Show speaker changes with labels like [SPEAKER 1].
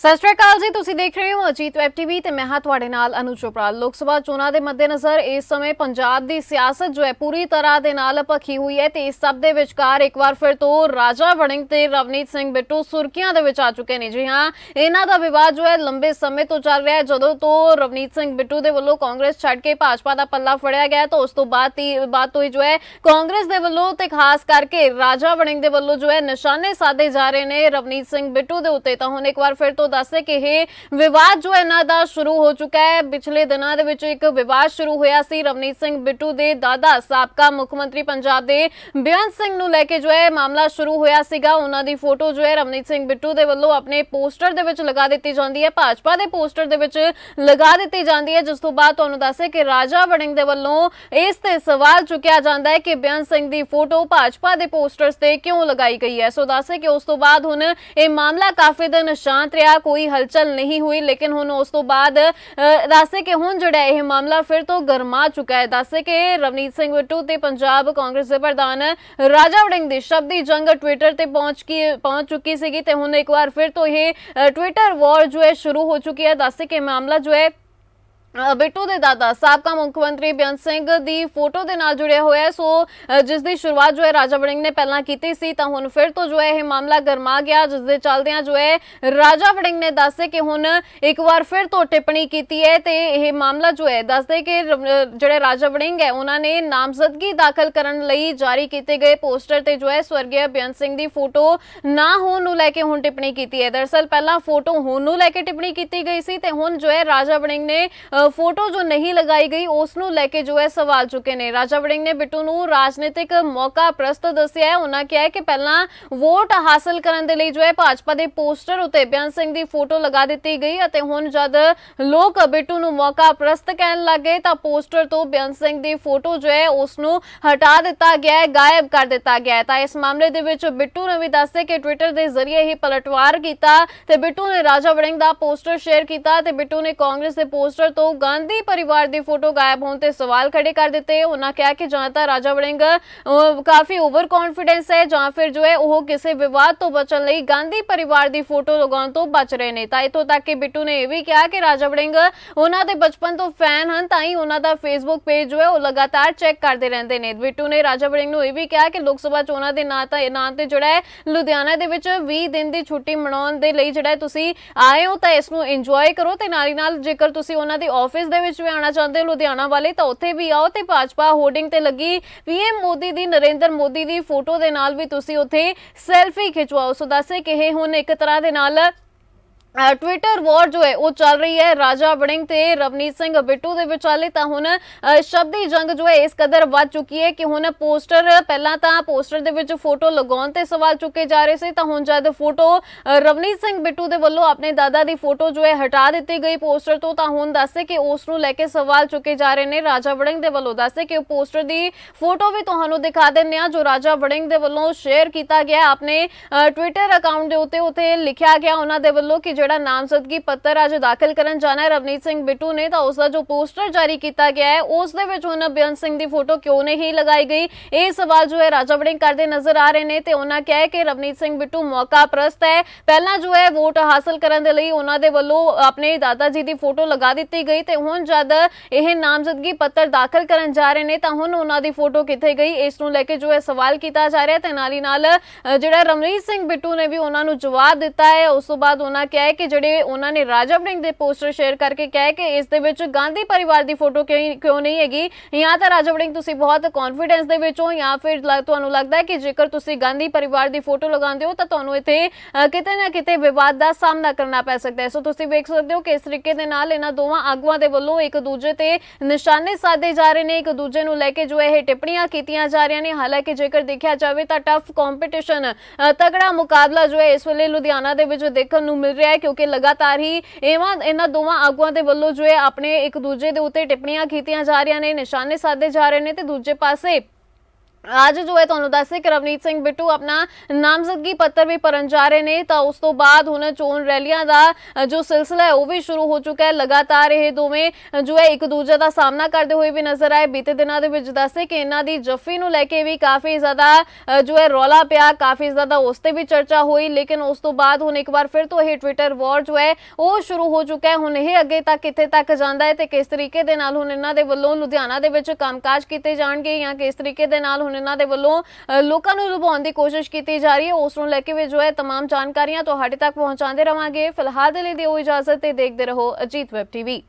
[SPEAKER 1] ਸਤਿ ਸ਼੍ਰੀ ਅਕਾਲ ਜੀ, ਤੁਸੀਂ ਦੇਖ ਰਹੇ ਹੋ ਅਜੀਤ ਵੈਬ ਟੀਵੀ ਤੇ ਮੈਂ ਹਾਂ ਤੁਹਾਡੇ ਨਾਲ ਅਨੂ ਚੋਪੜਾ। ਲੋਕ ਸਭਾ ਚੋਣਾਂ ਦੇ ਮੱਦੇਨਜ਼ਰ ਇਸ ਸਮੇਂ ਪੰਜਾਬ ਦੀ ਸਿਆਸਤ ਜੋ ਹੈ ਪੂਰੀ ਤਰ੍ਹਾਂ ਦੇ ਨਾਲ ਭਖੀ ਹੋਈ ਹੈ ਤੇ ਇਸ ਸਭ ਦੇ ਵਿਚਕਾਰ ਇੱਕ ਵਾਰ ਫਿਰ ਤੋਂ ਰਾਜਾ ਵੜਿੰਗ ਤੇ ਰਵਨੀਤ ਸਿੰਘ ਬਿੱਟੂ ਸੁਰਖੀਆਂ ਦੇ ਵਿੱਚ ਆ ਚੁੱਕੇ ਨੇ। ਜੀ ਹਾਂ, ਇਹਨਾਂ ਦਾ ਵਿਵਾਦ ਜੋ ਹੈ ਲੰਬੇ ਸਮੇਂ ਤੋਂ ਚੱਲ ਰਿਹਾ ਹੈ। ਜਦੋਂ ਤੋਂ ਰਵਨੀਤ ਸਿੰਘ ਬਿੱਟੂ ਦੇ ਵੱਲੋਂ ਕਾਂਗਰਸ ਛੱਡ ਕੇ ਭਾਜਪਾ ਦਾ ਪੱਲਾ ਫੜਿਆ ਗਿਆ ਤਾਂ ਉਸ ਤੋਂ ਬਾਅਦ ਹੀ ਬਾਤ ਹੋਈ ਜੋ ਹੈ ਕਾਂਗਰਸ ਦੇ ਵੱਲੋਂ ਤੇ ਖਾਸ ਕਰਕੇ ਰਾਜਾ ਵੜਿੰਗ ਦੇ ਵੱਲੋਂ ਜੋ ਹੈ ਨਿਸ਼ਾਨੇ ਸਾਧੇ ਜਾ ਰਹੇ ਨੇ ਰਵਨੀਤ ਸਿੰਘ ਬਿੱਟੂ ਦੇ ਉੱਤੇ। ਤਾਂ ਹੁਣ ਇੱਕ ਵਾਰ ਫਿਰ ਤੋਂ ਦੱਸੇ ਕਿ ਇਹ ਵਿਵਾਦ ਜੋ ਇਹਨਾਂ ਦਾ ਸ਼ੁਰੂ ਹੋ ਚੁੱਕਾ ਹੈ। ਪਿਛਲੇ ਦਿਨਾਂ ਦੇ ਵਿੱਚ ਇੱਕ ਵਿਵਾਦ ਸ਼ੁਰੂ ਹੋਇਆ ਸੀ। ਰਵਨੀਤ ਸਿੰਘ ਬਿੱਟੂ ਦੇ ਦਾਦਾ ਸਾਬਕਾ ਮੁੱਖ ਮੰਤਰੀ ਪੰਜਾਬ ਦੇ ਬਿਆਨ ਸਿੰਘ ਨੂੰ ਲੈ ਕੇ ਜੋ ਹੈ ਮਾਮਲਾ ਸ਼ੁਰੂ ਹੋਇਆ ਸੀਗਾ। ਉਹਨਾਂ ਦੀ ਫੋਟੋ ਜੋ ਹੈ ਰਵਨੀਤ ਸਿੰਘ ਬਿੱਟੂ ਦੇ ਵੱਲੋਂ ਆਪਣੇ ਪੋਸਟਰ ਦੇ ਵਿੱਚ ਲਗਾ ਦਿੱਤੀ ਜਾਂਦੀ ਹੈ। ਭਾਜਪਾ ਦੇ ਪੋਸਟਰ ਦੇ ਵਿੱਚ ਲਗਾ ਦਿੱਤੀ ਜਾਂਦੀ ਹੈ। ਜਿਸ ਤੋਂ ਬਾਅਦ ਤੁਹਾਨੂੰ ਦੱਸੇ ਕਿ ਰਾਜਾ ਵੜਿੰਗ ਦੇ ਵੱਲੋਂ ਇਸ ਤੇ ਸਵਾਲ ਚੁੱਕਿਆ ਜਾਂਦਾ ਹੈ ਕਿ ਬਿਆਨ ਸਿੰਘ ਦੀ ਫੋਟੋ ਭਾਜਪਾ ਦੇ ਪੋਸਟਰਸ ਤੇ ਕਿਉਂ ਲਗਾਈ ਗਈ ਹੈ। ਸੋ ਦੱਸੇ ਕਿ ਉਸ ਤੋਂ ਬਾਅਦ ਹੁਣ ਇਹ ਮਾਮਲਾ ਕਾਫੀ ਦਿਨ ਸ਼ਾਂਤ ਰਿਹਾ। ਕੋਈ ਹਲਚਲ ਨਹੀਂ ਹੋਈ, ਲੇਕਿਨ ਹੁਣ ਉਸ ਤੋਂ ਬਾਅਦ ਦੱਸੇ ਕਿ ਹੁਣ ਜਿਹੜਾ ਇਹ ਮਾਮਲਾ ਫਿਰ ਤੋਂ ਗਰਮਾ ਚੁੱਕਾ ਹੈ। ਦੱਸੇ ਕਿ ਰਵਨੀਤ ਸਿੰਘ ਬਿੱਟੂ ਤੇ ਪੰਜਾਬ ਕਾਂਗਰਸ ਦੇ ਪ੍ਰਧਾਨ ਰਾਜਾ ਵੜਿੰਗ ਦੀ ਸ਼ਬਦੀ ਜੰਗ ਟਵਿੱਟਰ ਤੇ ਪਹੁੰਚ ਕੇ, ਪਹੁੰਚ ਚੁੱਕੀ ਸੀਗੀ ਤੇ ਹੁਣ ਇੱਕ ਵਾਰ ਫਿਰ ਤੋਂ ਇਹ ਟਵਿੱਟਰ ਵਾਰ ਜੋ ਹੈ, ਸ਼ੁਰੂ ਹੋ ਚੁੱਕੀ ਹੈ। ਦੱਸੇ ਕਿ ਮਾਮਲਾ ਜੋ ਹੈ ਬਿੱਟੂ ਦੇ ਦਾਦਾ, ਸਾਬਕਾ ਮੁੱਖ ਮੰਤਰੀ ਬਿਆਨ ਸਿੰਘ ਦੀ ਫੋਟੋ ਦੇ ਨਾਲ ਜੁੜਿਆ ਹੋਇਆ ਹੈ। ਸੋ ਜਿਸ ਦੀ ਸ਼ੁਰੂਆਤ ਜੋ ਹੈ ਰਾਜਾ ਵੜਿੰਗ ਨੇ ਪਹਿਲਾਂ ਕੀਤੀ ਸੀ, ਤਾਂ ਹੁਣ ਫਿਰ ਤੋਂ ਜੋ ਹੈ ਇਹ ਮਾਮਲਾ ਗਰਮਾ ਗਿਆ, ਜਿਸ ਦੇ ਚੱਲਦਿਆਂ ਜੋ ਹੈ ਰਾਜਾ ਵੜਿੰਗ ਨੇ ਦੱਸੇ ਕਿ ਹੁਣ ਇੱਕ ਵਾਰ ਫਿਰ ਤੋਂ ਟਿੱਪਣੀ ਕੀਤੀ ਹੈ ਤੇ ਇਹ ਮਾਮਲਾ ਜੋ ਹੈ ਦੱਸਦੇ ਕਿ ਜਿਹੜੇ ਰਾਜਾ ਵੜਿੰਗ ਹੈ, ਉਹਨਾਂ ਨੇ ਨਾਮਜ਼ਦਗੀ ਦਾਖਲ ਕਰਨ ਲਈ ਜਾਰੀ ਕੀਤੇ ਗਏ ਪੋਸਟਰ ਤੇ ਜੋ ਹੈ ਸਵਰਗੀ ਬਿਆਨ ਸਿੰਘ ਦੀ ਫੋਟੋ ਨਾ ਹੋਣ ਨੂੰ ਲੈ ਕੇ ਹੁਣ ਟਿੱਪਣੀ ਕੀਤੀ ਹੈ। ਦਰਸਲ ਪਹਿਲਾਂ ਫੋਟੋ ਹੋਣ ਨੂੰ ਲੈ ਕੇ ਟਿੱਪਣੀ ਕੀਤੀ ਗਈ ਸੀ ਤੇ ਹੁਣ ਜੋ ਹੈ ਰਾਜਾ ਵੜਿੰਗ ਨੇ ਫੋਟੋ ਜੋ ਨਹੀਂ ਲਗਾਈ ਗਈ, ਉਸ ਨੂੰ ਲੈ ਕੇ ਜੋ ਹੈ ਸਵਾਲ ਚੁੱਕੇ ਨੇ। ਰਾਜਾ ਵੜਿੰਗ ਨੇ ਬਿੱਟੂ ਨੂੰ ਰਾਜਨੀਤਿਕ ਮੌਕਾ ਪ੍ਰਸਤ ਦੱਸਿਆ ਹੈ। ਉਹਨਾਂ ਕਿਹਾ ਹੈ ਕਿ ਪਹਿਲਾਂ ਵੋਟ ਹਾਸਲ ਕਰਨ ਦੇ ਲਈ ਜੋ ਹੈ ਭਾਜਪਾ ਦੇ ਪੋਸਟਰ ਉਤੇ ਬਿਆਨ ਸਿੰਘ ਦੀ ਫੋਟੋ ਲਗਾ ਦਿੱਤੀ ਗਈ ਅਤੇ ਹੁਣ ਜਦ ਲੋਕ ਬਿੱਟੂ ਨੂੰ ਮੌਕਾ ਪ੍ਰਸਤ ਕਹਿਣ ਲੱਗੇ ਤਾਂ ਪੋਸਟਰ ਤੋਂ ਬਿਆਨ ਸਿੰਘ ਦੀ ਫੋਟੋ ਜੋ ਹੈ, ਉਸ ਨੂੰ ਹਟਾ ਦਿੱਤਾ ਗਿਆ ਹੈ, ਗਾਇਬ ਕਰ ਦਿੱਤਾ ਗਿਆ ਹੈ। ਤਾਂ ਇਸ ਮਾਮਲੇ ਦੇ ਵਿੱਚ ਬਿੱਟੂ ਨੇ ਵੀ ਦੱਸਿਆ ਕਿ ਟਵਿੱਟਰ ਦੇ ਜ਼ਰੀਏ ਹੀ ਪਲਟਵਾਰ ਕੀਤਾ ਤੇ ਬਿੱਟੂ ਨੇ ਰਾਜਾ ਵੜਿੰਗ ਦਾ ਪੋਸਟਰ ਸ਼ੇਅਰ ਕੀਤਾ ਤੇ ਬਿੱਟੂ ਨੇ ਕਾਂਗਰਸ ਦੇ ਪੋਸਟਰ ਤੋਂ ਗਾਂਧੀ ਪਰਿਵਾਰ ਦੀ ਫੋਟੋ ਗਾਇਬ ਹੋਣ ਤੇ ਸਵਾਲ ਖੜੇ ਕਰ ਦਿੱਤੇ। ਉਹਨਾਂ ਕਿਹਾ ਕਿ ਜਾਂ ਤਾਂ ਰਾਜਾ ਵੜਿੰਗ ਕਾਫੀ ਓਵਰ ਕੌਨਫੀਡੈਂਸ ਹੈ ਜਾਂ ਫਿਰ ਜੋ ਹੈ ਉਹ ਕਿਸੇ ਵਿਵਾਦ ਤੋਂ ਬਚਣ ਲਈ ਗਾਂਧੀ ਪਰਿਵਾਰ ਦੀ ਫੋਟੋ ਲਗਾਉਣ ਤੋਂ ਬਚ ਰਹੇ ਨੇ। ਤਾਂ ਇਤੋਂ ਤੱਕ ਕਿ ਬਿੱਟੂ ਨੇ ਇਹ ਵੀ ਕਿਹਾ ਕਿ ਰਾਜਾ ਵੜਿੰਗ ਉਹਨਾਂ ਦੇ ਬਚਪਨ ਤੋਂ ਫੈਨ ਹਨ, ਤਾਂ ਹੀ ਉਹਨਾਂ ਦਾ ਫੇਸਬੁੱਕ ਪੇਜ ਜੋ ਹੈ ਉਹ ਲਗਾਤਾਰ ਚੈੱਕ ਕਰਦੇ ਰਹਿੰਦੇ ਨੇ। ਬਿੱਟੂ ਨੇ ਰਾਜਾ ਵੜਿੰਗ ਨੂੰ ਇਹ ਵੀ ਕਿਹਾ ਕਿ ਲੋਕ ਸਭਾ ਚੋਣਾਂ ਦੇ ਨਾਂ ਤਾਂ, ਨਾਂ ਤੇ ਜਿਹੜਾ ਹੈ ਲੁਧਿਆਣਾ ਦੇ ਵਿੱਚ 20 ਦਿਨ ਦੀ ਛੁੱਟੀ ਮਨਾਉਣ ਦੇ ਲਈ ਜਿਹੜਾ ਤੁਸੀਂ ਆਏ ਹੋ, ਤਾਂ ਇਸ ਨੂੰ ਇੰਜੋਏ ਕਰੋ ਤੇ ਨਾਲ ਨਾਲ ਜੇਕਰ ਤੁਸੀਂ ਉਹਨਾਂ ਦੇ ਆਫਿਸ ਦੇ ਵਿੱਚ ਵੀ ਆਉਣਾ ਚਾਹੁੰਦੇ ਹੋ, ਲੁਧਿਆਣਾ ਵਾਲੇ, ਤਾਂ ਉੱਥੇ ਵੀ ਆਓ ਤੇ ਭਾਜਪਾ ਹੋਰਡਿੰਗ ਤੇ ਲੱਗੀ ਪੀਐਮ ਮੋਦੀ ਦੀ, ਨਰਿੰਦਰ ਮੋਦੀ ਦੀ ਫੋਟੋ ਦੇ ਨਾਲ ਵੀ ਤੁਸੀਂ ਉੱਥੇ ਸੈਲਫੀ ਖਿਚਵਾਓ। ਸੋ ਦੱਸੇ ਕਿ ਇਹ ਹੁਣ ਇੱਕ ਤਰ੍ਹਾਂ ਦੇ ਨਾਲ ਟਵਿੱਟਰ ਵਾਰ ਜੋ ਹੈ, ਉਹ ਚੱਲ ਰਹੀ ਹੈ। ਰਾਜਾ ਵੜਿੰਗ ਤੇ ਰਵਨੀਤ ਸਿੰਘ ਬਿੱਟੂ ਦੇ ਵਿਚਾਲੇ ਤਾਂ ਹੁਣ ਸ਼ਬਦੀ ਜੰਗ ਜੋ ਹੈ, ਇਸ ਕਦਰ ਵੱਧ ਚੁੱਕੀ ਹੈ ਕਿ ਹੁਣ ਪੋਸਟਰ, ਪਹਿਲਾਂ ਤਾਂ ਪੋਸਟਰ ਦੇ ਵਿੱਚ ਫੋਟੋ ਲਗਾਉਣ ਤੇ ਸਵਾਲ ਚੁੱਕੇ ਜਾ ਰਹੇ ਸੀ, ਤਾਂ ਹੁਣ ਜਦ ਫੋਟੋ ਰਵਨੀਤ ਸਿੰਘ ਬਿੱਟੂ ਦੇ ਵੱਲੋਂ ਆਪਣੇ ਦਾਦਾ ਦੀ ਫੋਟੋ ਜੋ ਹੈ, ਹਟਾ ਦਿੱਤੀ ਗਈ ਪੋਸਟਰ ਤੋਂ, ਤਾਂ ਹੁਣ ਦੱਸੇ ਕਿ ਉਸ ਨੂੰ ਲੈ ਕੇ ਸਵਾਲ ਚੁੱਕੇ ਜਾ ਰਹੇ ਨੇ। ਰਾਜਾ ਵੜਿੰਗ ਦੇ ਵੱਲੋਂ ਦੱਸੇ ਕਿ ਉਹ ਪੋਸਟਰ ਦੀ ਫੋਟੋ ਵੀ ਤੁਹਾਨੂੰ ਦਿਖਾ ਦਿੰਨੇ ਆ ਜੋ ਰਾਜਾ ਵੜਿੰਗ ਦੇ ਵੱਲੋਂ ਸ਼ੇਅਰ ਕੀਤਾ ਗਿਆ। ਆਪਣੇ ਟਵਿੱਟਰ ਅਕਾਊਂਟ ਦੇ ਉੱਤੇ ਉੱਤੇ ਲਿਖਿਆ ਗਿਆ, ਉਹਨਾਂ ਦੇ ਵੱਲੋਂ ਕਿ ਜਿਹੜਾ ਨਾਮਜ਼ਦਗੀ ਪੱਤਰ ਅੱਜ ਦਾਖਲ ਕਰਨ ਜਾਣਾ ਹੈ ਰਵਨੀਤ ਸਿੰਘ ਬਿੱਟੂ ਨੇ, ਤਾਂ ਉਸ ਦਾ ਜੋ ਪੋਸਟਰ ਜਾਰੀ ਕੀਤਾ ਗਿਆ ਹੈ, ਉਸ ਦੇ ਵਿੱਚ ਉਹਨਾਂ ਬੇਅੰਤ ਸਿੰਘ ਦੀ ਫੋਟੋ ਕਿਉਂ ਨਹੀਂ ਲਗਾਈ ਗਈ? ਇਹ ਸਵਾਲ ਜੋ ਹੈ ਰਾਜਾ ਵੜਿੰਗ ਕਰਦੇ ਨਜ਼ਰ ਆ ਰਹੇ ਨੇ ਤੇ ਉਹਨਾਂ ਕਿਹਾ ਕਿ ਰਵਨੀਤ ਸਿੰਘ ਬਿੱਟੂ ਮੌਕਾ ਪ੍ਰਸਤ ਹੈ। ਪਹਿਲਾਂ ਜੋ ਹੈ ਵੋਟ ਹਾਸਲ ਕਰਨ ਦੇ ਲਈ ਉਹਨਾਂ ਦੇ ਵੱਲੋਂ ਆਪਣੇ ਦਾਦਾ ਜੀ ਦੀ ਫੋਟੋ ਲਗਾ ਦਿੱਤੀ ਗਈ ਤੇ ਹੁਣ ਜਦ ਇਹ ਨਾਮਜ਼ਦਗੀ ਪੱਤਰ ਦਾਖਲ ਕਰਨ ਜਾ ਰਹੇ ਨੇ, ਤਾਂ ਹੁਣ ਉਹਨਾਂ ਦੀ ਫੋਟੋ ਕਿੱਥੇ ਗਈ? ਇਸ ਨੂੰ ਲੈ ਕੇ ਜੋ ਹੈ ਸਵਾਲ ਕੀਤਾ ਜਾ ਰਿਹਾ ਤੇ ਨਾਲ ਹੀ ਨਾਲ ਜਿਹੜਾ ਰਵਨੀਤ ਸਿੰਘ ਬਿੱਟੂ ਨੇ ਵੀ ਉਹਨਾਂ ਨੂੰ ਜਵਾਬ ਦਿੱਤਾ ਹੈ। ਉਸ ਤੋਂ ਬਾਅਦ ਉਹਨਾਂ ਕਿਹਾ ਕਿ ਜਿਹੜੇ ਉਹਨਾਂ ਨੇ ਰਾਜਾ ਵੜਿੰਗ ਦੇ ਪੋਸਟਰ ਸ਼ੇਅਰ ਕਰਕੇ ਕਿਹਾ ਕਿ ਇਸ ਦੇ ਵਿੱਚ ਗਾਂਧੀ ਪਰਿਵਾਰ ਦੀ ਫੋਟੋ ਕਿਉਂ ਨਹੀਂ ਹੈਗੀ? ਜਾਂ ਤਾਂ ਰਾਜਾ ਵੜਿੰਗ ਤੁਸੀਂ ਬਹੁਤ ਕੌਨਫੀਡੈਂਸ ਦੇ ਵਿੱਚ ਹੋ ਜਾਂ ਫਿਰ ਤੁਹਾਨੂੰ ਲੱਗਦਾ ਹੈ ਕਿ ਜੇਕਰ ਤੁਸੀਂ ਗਾਂਧੀ ਪਰਿਵਾਰ ਦੀ ਫੋਟੋ ਲਗਾਉਂਦੇ ਹੋ ਤਾਂ ਤੁਹਾਨੂੰ ਇੱਥੇ ਕਿਤੇ ਨਾ ਕਿਤੇ ਵਿਵਾਦ ਦਾ ਸਾਹਮਣਾ ਕਰਨਾ ਪੈ ਸਕਦਾ ਹੈ। ਸੋ ਤੁਸੀਂ ਵੇਖ ਸਕਦੇ ਹੋ ਕਿ ਇਸ ਤਰੀਕੇ ਦੇ ਨਾਲ ਇਹਨਾਂ ਦੋਵਾਂ ਆਗੂਆਂ ਦੇ ਵੱਲੋਂ ਇੱਕ ਦੂਜੇ ਤੇ ਨਿਸ਼ਾਨੇ ਸਾਧੇ ਜਾ ਰਹੇ ਨੇ। ਇੱਕ ਦੂਜੇ ਨੂੰ ਲੈ ਕੇ ਜੋ ਇਹ ਟਿੱਪਣੀਆਂ ਕੀਤੀਆਂ ਜਾ ਰਹੀਆਂ ਨੇ। ਹਾਲਾਂਕਿ ਜੇਕਰ ਦੇਖਿਆ ਜਾਵੇ ਤਾਂ ਟਫ ਕੰਪੀਟੀਸ਼ਨ ਤਗੜਾ ਮੁਕਾਬਲਾ ਜੋ ਹੈ ਇਸ ਵੇਲੇ ਲੁਧਿਆਣਾ ਦੇ ਵਿੱਚ ਦੇਖਣ ਨੂੰ ਮਿਲ ਰਿਹਾ ਹੈ ਕਿਉਂਕਿ ਲਗਾਤਾਰ ਹੀ ਇਹਨਾਂ ਇਹਨਾਂ ਦੋਵਾਂ ਆਗੂਆਂ ਦੇ ਵੱਲੋਂ ਜੋ ਹੈ ਆਪਣੇ ਇੱਕ ਦੂਜੇ ਦੇ ਉੱਤੇ ਟਿੱਪਣੀਆਂ ਕੀਤੀਆਂ ਜਾ ਰਹੀਆਂ ਨੇ, ਨਿਸ਼ਾਨੇ ਸਾਧੇ ਜਾ ਰਹੇ ਨੇ ਤੇ ਦੂਜੇ ਪਾਸੇ ਅੱਜ ਜੋ ਹੈ ਤੁਹਾਨੂੰ ਦੱਸੇ ਕਿ ਰਵਨੀਤ ਸਿੰਘ ਬਿੱਟੂ ਆਪਣਾ ਨਾਮਜ਼ਦਗੀ ਪੱਤਰ ਵੀ ਭਰਨ ਜਾ ਰਹੇ ਨੇ ਤਾਂ ਉਸ ਤੋਂ ਬਾਅਦ ਹੁਣ ਚੋਣ ਰੈਲੀਆਂ ਦਾ ਜੋ ਸਿਲਸਿਲਾ ਹੈ ਉਹ ਵੀ ਸ਼ੁਰੂ ਹੋ ਚੁੱਕਾ ਹੈ ਲਗਾਤਾਰ ਇਹ ਦੋਵੇਂ ਜੋ ਹੈ ਇੱਕ ਦੂਜੇ ਦਾ ਸਾਹਮਣਾ ਕਰਦੇ ਹੋਏ ਵੀ ਨਜ਼ਰ ਆਏ ਬੀਤੇ ਦਿਨਾਂ ਦੇ ਵਿੱਚ ਦੱਸੇ ਕਿ ਇਹਨਾਂ ਦੀ ਜੱਫੀ ਨੂੰ ਲੈ ਕੇ ਵੀ ਕਾਫੀ ਜ਼ਿਆਦਾ ਜੋ ਹੈ ਰੌਲਾ ਪਿਆ ਕਾਫੀ ਜ਼ਿਆਦਾ ਉਸ ਤੇ ਵੀ ਚਰਚਾ ਹੋਈ ਲੇਕਿਨ ਉਸ ਤੋਂ ਬਾਅਦ ਹੁਣ ਇੱਕ ਵਾਰ ਫਿਰ ਤੋਂ ਇਹ ਟਵਿੱਟਰ ਵਾਰ ਜੋ ਹੈ ਉਹ ਸ਼ੁਰੂ ਹੋ ਚੁੱਕਾ ਹੈ ਹੁਣ ਇਹ ਅੱਗੇ ਤੱਕ ਕਿੱਥੇ ਤੱਕ ਜਾਂਦਾ ਹੈ ਤੇ ਕਿਸ ਤਰੀਕੇ ਦੇ ਨਾਲ ਹੁਣ ਇਹਨਾਂ ਦੇ ਵੱਲੋਂ ਲੁਧਿਆਣਾ ਦੇ ਵਿੱਚ ਕੰਮਕਾਜ ਕੀਤੇ ਜਾਣਗੇ ਜਾਂ ਕਿਸ ਤਰੀਕੇ ਦੇ ਨਾਲ ਹੁਣ ਇਹਨਾਂ ਦੇ ਵੱਲੋਂ ਅ, ਲੋਕਾਂ ਨੂੰ ਲੁਭਾਉਣ ਦੀ ਕੋਸ਼ਿਸ਼ ਕੀਤੀ ਜਾ ਰਹੀ ਹੈ ਉਸ ਨੂੰ ਲੈ ਕੇ ਵੀ ਜੋ ਹੈ तमाम ਜਾਣਕਾਰੀਆਂ ਤੁਹਾਡੇ ਤੱਕ ਪਹੁੰਚਾਉਂਦੇ ਰਵਾਂਗੇ ਫਿਲਹਾਲ ਦੇ ਲਈ ਦਿਓ ਇਜਾਜ਼ਤ ਤੇ ਦੇਖਦੇ ਰਹੋ ਅਜੀਤ ਵੈਬ ਟੀਵੀ